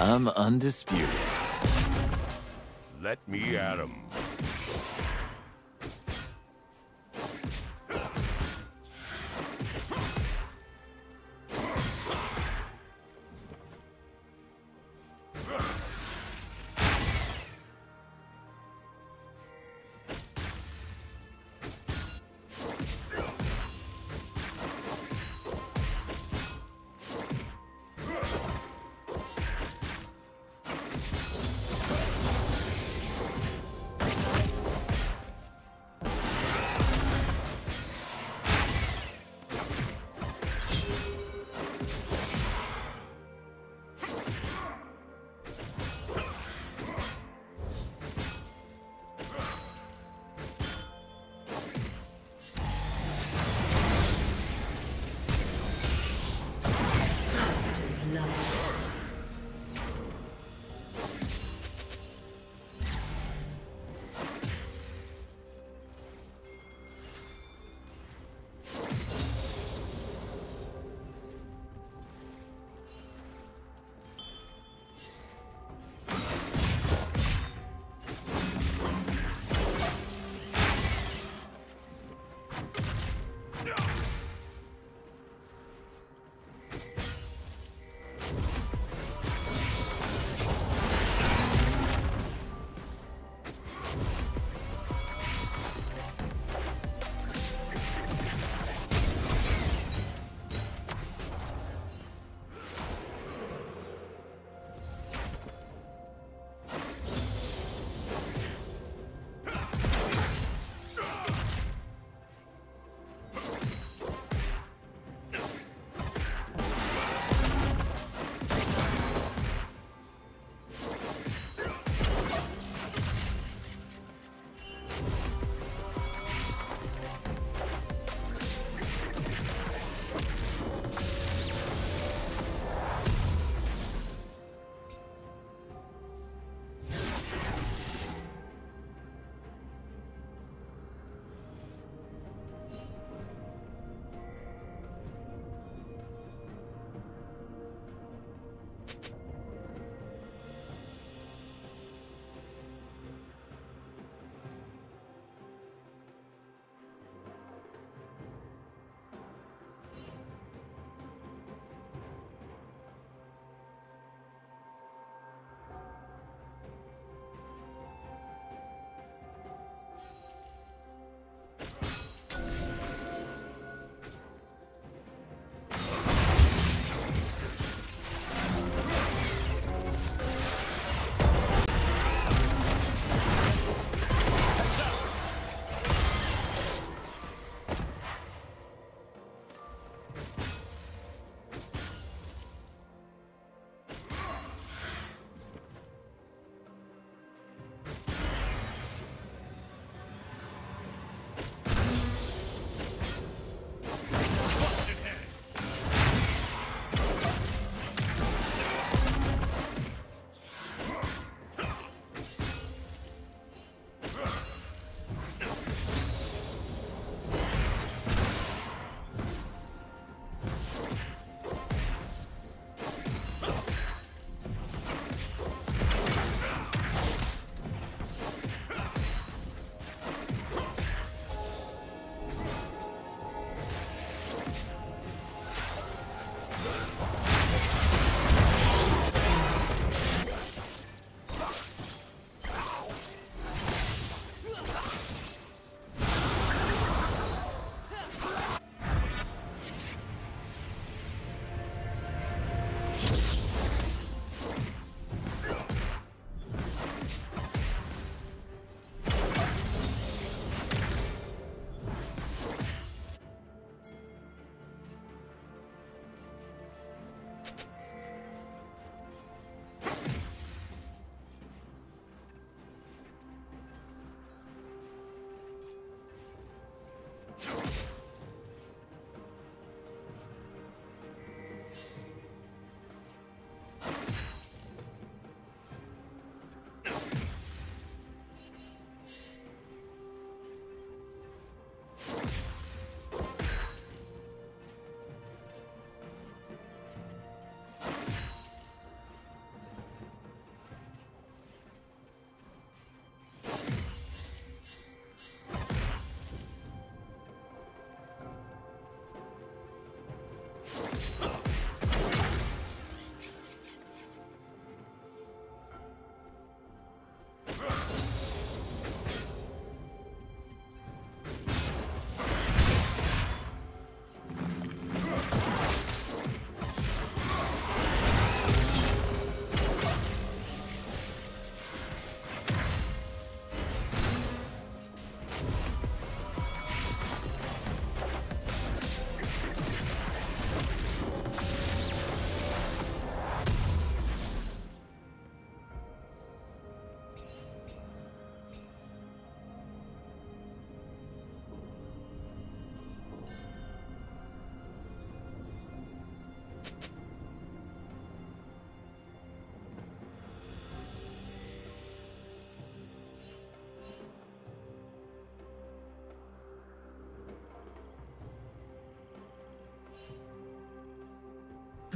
I'm undisputed. Let me at him.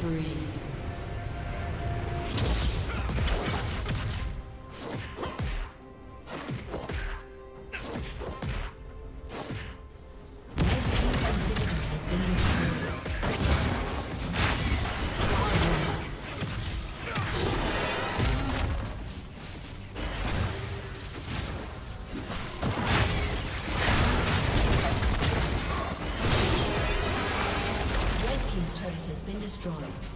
Killing spree.